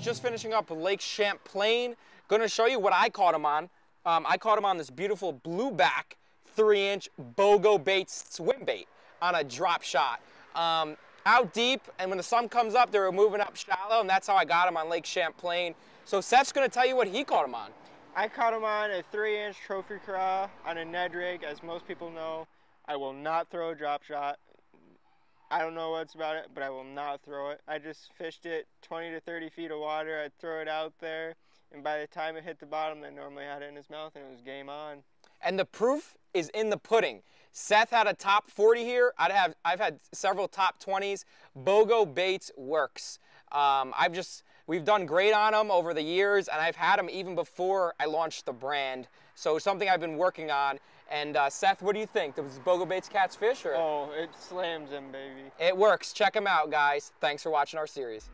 just finishing up Lake Champlain. To show you what I caught him on. Um, I caught him on this beautiful blueback three-inch BOGO Baits swim bait on a drop shot. Um, out deep, and when the sun comes up, they were moving up shallow, and that's how I got him on Lake Champlain. So Seth's to tell you what he caught him on. I caught him on a three-inch trophy craw on a Ned rig. As most people know, I will not throw a drop shot. I don't know what's about it, but I will not throw it. I just fished it 20 to 30 feet of water. I'd throw it out there, and by the time it hit the bottom, they normally had it in his mouth, and it was game on. And the proof is in the pudding. Seth had a top 40 here. I'd have, I've had several top 20s. BOGO Baits works. Um, I've just, we've done great on them over the years, and I've had them even before I launched the brand. So something I've been working on. And uh, Seth, what do you think? Does BOGO Baits catch fish? Or? Oh, it slams them, baby. It works. Check them out, guys. Thanks for watching our series.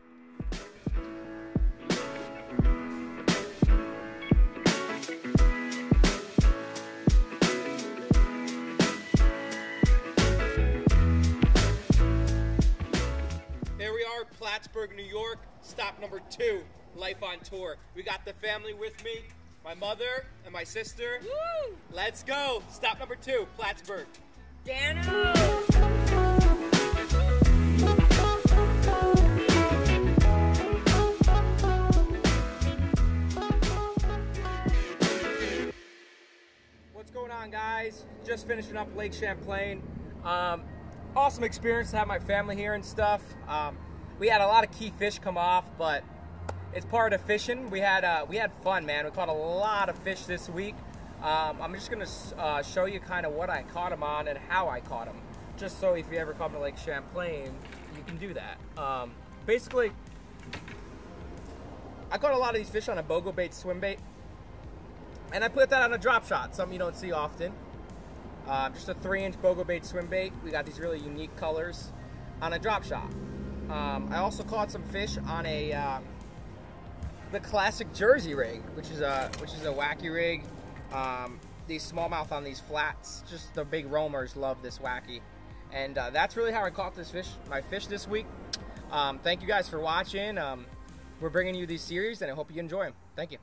Are, Plattsburgh, New York. Stop number two, Life on Tour. We got the family with me, my mother and my sister. Woo! Let's go. Stop number two, Plattsburgh. Dano! What's going on, guys? Just finishing up Lake Champlain. Um, awesome experience to have my family here and stuff. Um, we had a lot of key fish come off, but it's part of fishing. We had uh, we had fun, man. We caught a lot of fish this week. Um, I'm just gonna uh, show you kind of what I caught them on and how I caught them, just so if you ever come to Lake Champlain, you can do that. Um, basically, I caught a lot of these fish on a BOGO bait swim bait. And I put that on a drop shot, something you don't see often. Uh, just a three inch BOGO bait swim bait. We got these really unique colors on a drop shot. Um, I also caught some fish on a uh, the classic Jersey rig, which is a which is a wacky rig. Um, these smallmouth on these flats, just the big roamers love this wacky, and uh, that's really how I caught this fish, my fish this week. Um, thank you guys for watching. Um, we're bringing you these series, and I hope you enjoy them. Thank you.